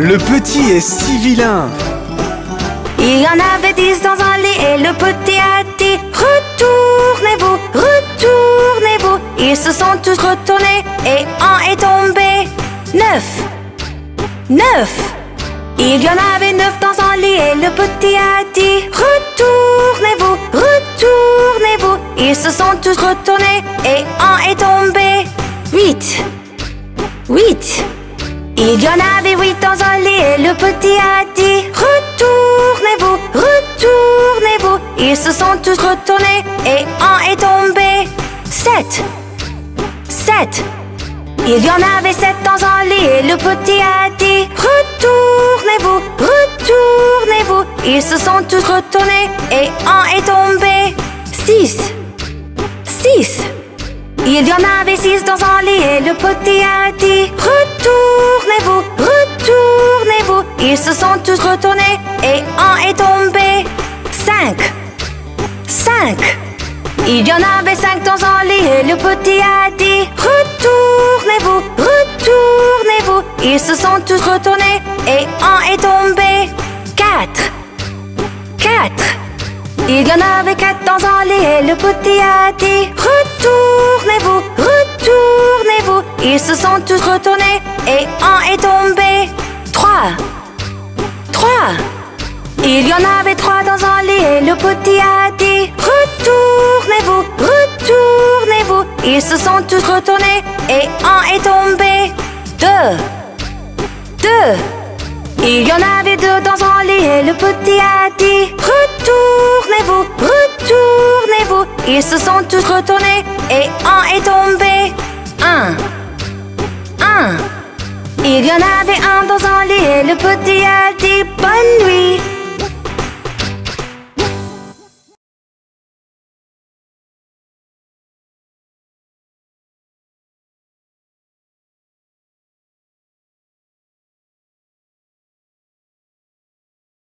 Le petit est si vilain. Il y en avait dix dans un lit et le petit a dit Retournez-vous, retournez-vous. Ils se sont tous retournés et un est tombé. Neuf, neuf. Il y en avait neuf dans un lit et le petit a dit Retournez-vous, retournez-vous. Ils se sont tous retournés et un est tombé. Tous et un est tombé. Sept, sept. Il y en avait sept dans un lit et le petit a dit Retournez-vous, retournez-vous. Ils se sont tous retournés et un est tombé. Six, six. Il y en avait six dans un lit et le petit a dit Retournez-vous, retournez-vous. Ils se sont tous retournés et un est tombé. Il y en avait cinq dans un lit et le petit a dit Retournez-vous, retournez-vous. Ils se sont tous retournés et un est tombé. Quatre, quatre. Il y en avait quatre dans un lit et le petit a dit Retournez-vous, retournez-vous. Ils se sont tous retournés et un est tombé. Trois, trois. Il y en avait trois dans un lit et le petit a dit Ils se sont tous retournés et un est tombé. Deux, deux. Il y en avait deux dans un lit et le petit a dit Retournez-vous, retournez-vous. Ils se sont tous retournés et un est tombé. Un, un. Il y en avait un dans un lit et le petit a dit Bonne